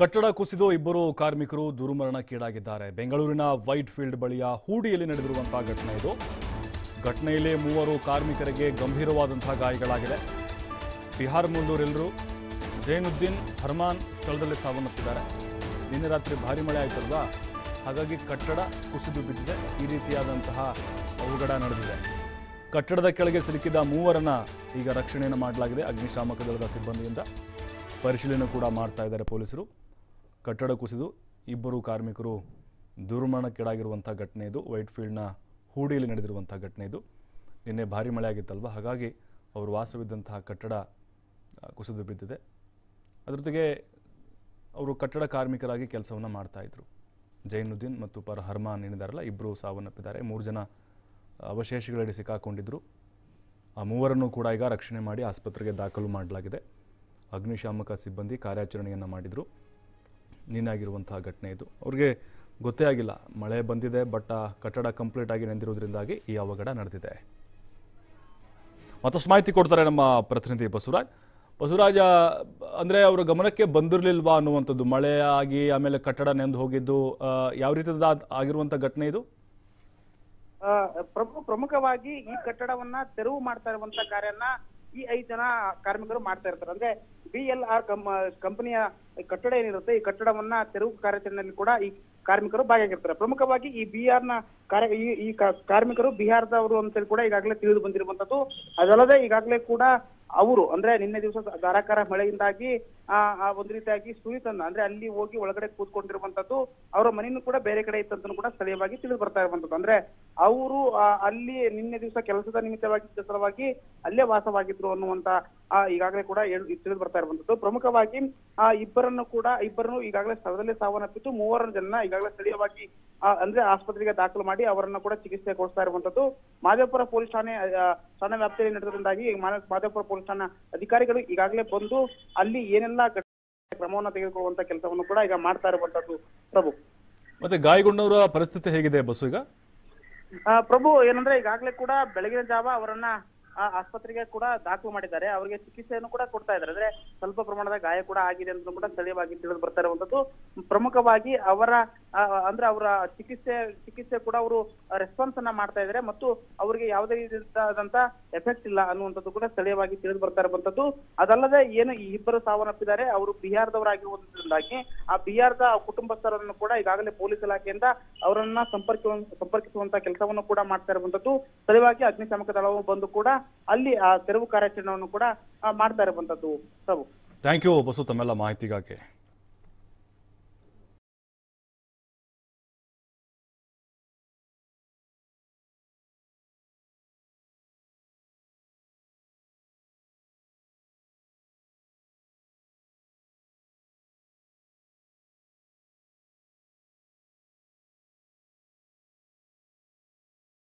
ಕಟ್ಟಡ ಕುಸಿದು ಇಬ್ಬರು ಕಾರ್ಮಿಕರು ದುರ್ಮರಣಕ್ಕೀಡಾಗಿದ್ದಾರೆ. ಬೆಂಗಳೂರಿನ ವೈಟ್ ಫೀಲ್ಡ್ ಬಳಿಯ ಹೂಡಿಯಲ್ಲಿ ನಡೆದಿರುವಂತಹ ಘಟನೆ ಇದು. ಘಟನೆಯಲ್ಲಿ ಮೂವರು ಕಾರ್ಮಿಕರಿಗೆ ಗಂಭೀರವಾದಂತಹ ಗಾಯಗಳಾಗಿದೆ ಬಿಹಾರ್ ಮುಂದೂರೆಲ್ಲರೂ ಜೈನುದ್ದೀನ್, ಹರ್ಮಾನ್ ಸ್ಥಳದಲ್ಲಿ ಸಾವನ್ನಪ್ಪಿದ್ದಾರೆ. ನಿನ್ನೆ ರಾತ್ರಿ ಭಾರಿ ಮಳೆ ಆಯ್ತಲ್ವಾ? ಹಾಗಾಗಿ ಕಟ್ಟಡ ಕುಸಿದು ಬಿದ್ದಿದೆ. ಈ ರೀತಿಯಾದಂತಹ ಅವಘಡ ನಡೆದಿದೆ. ಕಟ್ಟಡದ ಕೆಳಗೆ ಸಿಲುಕಿದ ಮೂವರನ್ನ ಈಗ ರಕ್ಷಣೆಯನ್ನು ಮಾಡಲಾಗಿದೆ ಅಗ್ನಿಶಾಮಕ ದಳದ ಸಿಬ್ಬಂದಿಯಿಂದ. ಪರಿಶೀಲನೆ ಕೂಡ ಮಾಡ್ತಾ ಇದ್ದಾರೆ ಪೊಲೀಸರು. ಕಟ್ಟಡ ಕುಸಿದು ಇಬ್ಬರು ಕಾರ್ಮಿಕರು ದುರ್ಮರಣಕ್ಕೀಡಾಗಿರುವಂಥ ಘಟನೆ ಇದು. ವೈಟ್ ಫೀಲ್ಡ್ನ ಹೂಡಿಯಲ್ಲಿ ನಡೆದಿರುವಂಥ ಘಟನೆ ಇದು. ನಿನ್ನೆ ಭಾರಿ ಮಳೆ ಆಗಿತ್ತಲ್ವ ಹಾಗಾಗಿ ಅವರು ವಾಸವಿದ್ದಂತಹ ಕಟ್ಟಡ ಕುಸಿದು ಬಿದ್ದಿದೆ. ಅದ್ರ ಜೊತೆಗೆ ಅವರು ಕಟ್ಟಡ ಕಾರ್ಮಿಕರಾಗಿ ಕೆಲಸವನ್ನು ಮಾಡ್ತಾಯಿದ್ರು ಜೈನುದ್ದೀನ್ ಮತ್ತು ಪರ್ ಹರ್ಮಾನ್ ಏನಿದಾರಲ್ಲ ಇಬ್ಬರು ಸಾವನ್ನಪ್ಪಿದ್ದಾರೆ. ಮೂರು ಜನ ಅವಶೇಷಗಳಡಿ ಸಿಕ್ಕಾಕೊಂಡಿದ್ದರು ಆ ಮೂವರನ್ನು ಕೂಡ ಈಗ ರಕ್ಷಣೆ ಮಾಡಿ ಆಸ್ಪತ್ರೆಗೆ ದಾಖಲು ಮಾಡಲಾಗಿದೆ. ಅಗ್ನಿಶಾಮಕ ಸಿಬ್ಬಂದಿ ಕಾರ್ಯಾಚರಣೆಯನ್ನು ಮಾಡಿದರು. ನೀನಾಗಿರುವಂತಹ ಘಟನೆ ಇದು. ಅವ್ರಿಗೆ ಗೊತ್ತೇ ಆಗಿಲ್ಲ. ಮಳೆ ಬಂದಿದೆ, ಬಟ್ ಕಟ್ಟಡ ಕಂಪ್ಲೀಟ್ ಆಗಿ ನೆಂದಿರೋದ್ರಿಂದಾಗಿ ಈ ಅವಘಡ ನಡೆದಿದೆ. ಮತ್ತಷ್ಟು ಮಾಹಿತಿ ಕೊಡ್ತಾರೆ ನಮ್ಮ ಪ್ರತಿನಿಧಿ ಬಸವರಾಜ್. ಬಸವರಾಜ, ಅಂದರೆ ಅವರ ಗಮನಕ್ಕೆ ಬಂದಿರಲಿಲ್ವಾ ಅನ್ನುವಂಥದ್ದು, ಮಳೆ ಆಗಿ ಆಮೇಲೆ ಕಟ್ಟಡ ನೆಂದು ಹೋಗಿದ್ದು ಯಾವ ರೀತಿಯಾದ ಆಗಿರುವಂಥ ಘಟನೆ ಇದು? ಪ್ರಮುಖವಾಗಿ ಈ ಕಟ್ಟಡವನ್ನ ತೆರವು ಮಾಡ್ತಾ ಇರುವಂತ ಕಾರ್ಯನ ಈ ಐದು ಜನ ಕಾರ್ಮಿಕರು ಮಾಡ್ತಾ ಇರ್ತಾರೆ. ಅಂದ್ರೆ ಬಿ ಎಲ್ ಆರ್ ಕಂಪನಿಯ ಕಟ್ಟಡ ಏನಿರುತ್ತೆ, ಈ ಕಟ್ಟಡವನ್ನ ತೆರವು ಕಾರ್ಯಾಚರಣೆಯಲ್ಲಿ ಕೂಡ ಈ ಕಾರ್ಮಿಕರು ಭಾಗಿಯಾಗಿರ್ತಾರೆ. ಪ್ರಮುಖವಾಗಿ ಈ ಬಿಹಾರ್ನ ಕಾರ್ಯ, ಈ ಕಾರ್ಮಿಕರು ಬಿಹಾರದವರು ಅಂತೇಳಿ ಕೂಡ ಈಗಾಗಲೇ ತಿಳಿದು ಬಂದಿರುವಂತದ್ದು ಅದಲ್ಲದೆ ಈಗಾಗಲೇ ಕೂಡ ಅವರು, ಅಂದ್ರೆ ನಿನ್ನೆ ದಿವಸ ಧಾರಾಕಾರ ಮಳೆಯಿಂದಾಗಿ, ಆ ಒಂದು ರೀತಿಯಾಗಿ ಸುರಿತನ್ನ ಅಂದ್ರೆ ಅಲ್ಲಿ ಹೋಗಿ ಒಳಗಡೆ ಕೂತ್ಕೊಂಡಿರುವಂತದ್ದು ಅವರ ಮನೆಯನ್ನು ಕೂಡ ಬೇರೆ ಕಡೆ ಇತ್ತಂತ ಕೂಡ ಸ್ಥಳೀಯವಾಗಿ ತಿಳಿದು ಬರ್ತಾ ಇರುವಂತದ್ದು. ಅಂದ್ರೆ ಅವರು ಅಲ್ಲಿ ನಿನ್ನೆ ದಿವಸ ಕೆಲಸದ ನಿಮಿತ್ತವಾಗಿ ಸಲುವಾಗಿ ಅಲ್ಲೇ ವಾಸವಾಗಿದ್ರು ಅನ್ನುವಂತ ಈಗಾಗಲೇ ಕೂಡ ತಿಳಿದು ಬರ್ತಾ ಇರುವಂತದ್ದು. ಪ್ರಮುಖವಾಗಿ, ಆ, ಇಬ್ಬರನ್ನು ಕೂಡ, ಇಬ್ಬರನ್ನು ಈಗಾಗಲೇ ಸ್ಥಳದಲ್ಲೇ ಸಾವನ್ನಪ್ಪಿತ್ತು ಮೂವರ ಜನ ಈಗಾಗಲೇ ಸ್ಥಳೀಯವಾಗಿ ಅಂದ್ರೆ ಆಸ್ಪತ್ರೆಗೆ ದಾಖಲು ಮಾಡಿ ಅವರನ್ನ ಕೂಡ ಚಿಕಿತ್ಸೆ ಕೊಡಿಸ್ತಾ ಇರುವಂತದ್ದು. ಮಾದೇವಪುರ ಪೊಲೀಸ್ ಠಾಣೆ ಠಾಣೆ ವ್ಯಾಪ್ತಿಯಲ್ಲಿ ನಡೆದ್ರಿಂದಾಗಿ ಮಾದೇಪುರ ಪೊಲೀಸ್ ಠಾಣಾ ಅಧಿಕಾರಿಗಳು ಈಗಾಗಲೇ ಬಂದು ಅಲ್ಲಿ ಏನೆಲ್ಲ ಕ್ರಮವನ್ನ ತೆಗೆದುಕೊಳ್ಳುವಂತ ಕೆಲಸವನ್ನು ಕೂಡ ಈಗ ಮಾಡ್ತಾ ಇರುವಂತದ್ದು ಪ್ರಭು. ಮತ್ತೆ ಗಾಯಗೊಂಡವರ ಪರಿಸ್ಥಿತಿ ಹೇಗಿದೆ ಬಸ್ಸು ಈಗ? ಪ್ರಭು ಏನಂದ್ರೆ ಈಗಾಗಲೇ ಕೂಡ ಬೆಳಗಿನ ಜಾವ ಅವರನ್ನ ಆ, ಆಸ್ಪತ್ರೆಗೆ ಕೂಡ ದಾಖಲು ಮಾಡಿದ್ದಾರೆ. ಅವರಿಗೆ ಚಿಕಿತ್ಸೆಯನ್ನು ಕೂಡ ಕೊಡ್ತಾ ಇದ್ದಾರೆ. ಅಂದ್ರೆ ಸ್ವಲ್ಪ ಪ್ರಮಾಣದ ಗಾಯ ಕೂಡ ಆಗಿದೆ ಅಂತ ಕೂಡ ಸ್ಥಳೀಯವಾಗಿ ತಿಳಿದು ಬರ್ತಾ ಇರುವಂತದ್ದು. ಪ್ರಮುಖವಾಗಿ ಅವರ ಅಂದ್ರೆ ಅವರ ಚಿಕಿತ್ಸೆ ಚಿಕಿತ್ಸೆ ಕೂಡ ಅವರು ರೆಸ್ಪಾನ್ಸ್ ಅನ್ನ ಮಾಡ್ತಾ ಇದ್ದಾರೆ ಮತ್ತು ಅವರಿಗೆ ಯಾವುದೇ ರೀತಿಯಾದಂತ ಎಫೆಕ್ಟ್ ಇಲ್ಲ ಅನ್ನುವಂಥದ್ದು ಕೂಡ ಸ್ಥಳೀಯವಾಗಿ ತಿಳಿದು ಬರ್ತಾ ಇರುವಂತದ್ದು ಅದಲ್ಲದೆ ಏನು ಈ ಇಬ್ಬರು ಸಾವನ್ನಪ್ಪಿದ್ದಾರೆ. ಅವರು ಬಿಹಾರದವರಾಗಿರುವುದರಿಂದಾಗಿ ಆ ಬಿಹಾರದ ಕುಟುಂಬಸ್ಥರನ್ನು ಕೂಡ ಈಗಾಗಲೇ ಪೊಲೀಸ್ ಇಲಾಖೆಯಿಂದ ಅವರನ್ನ ಸಂಪರ್ಕ ಸಂಪರ್ಕಿಸುವಂತ ಕೆಲಸವನ್ನು ಕೂಡ ಮಾಡ್ತಾ ಇರುವಂತದ್ದು ಸ್ಥಳೀಯವಾಗಿ ಅಗ್ನಿಶಾಮಕ ದಳವು ಬಂದು ಕೂಡ ಅಲ್ಲಿ ಆ ತೆರವು ಕಾರ್ಯಾಚರಣೆಯನ್ನು ಕೂಡ ಮಾಡ್ತಾ ಇರುವಂತದ್ದು ಸಬು ಥ್ಯಾಂಕ್ ಯು ಬಸು, ತಮ್ಮೆಲ್ಲ ಮಾಹಿತಿಗಾಗಿ.